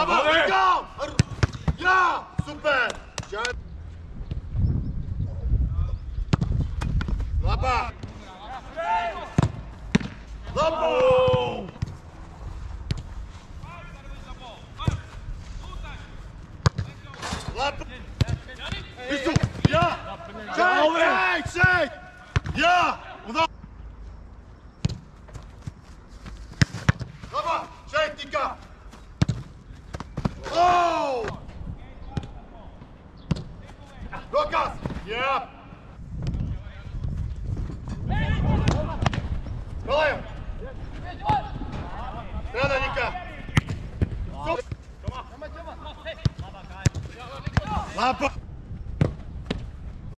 Avanti! Ja! Super! Lapa! Lapo! Lapo! Wissel! Ja! Zijk! Zijk! Ja! Lapa! Zijk, Tika! Go, Gus! Yeah! Николаев! Надо, Ника! Лапа!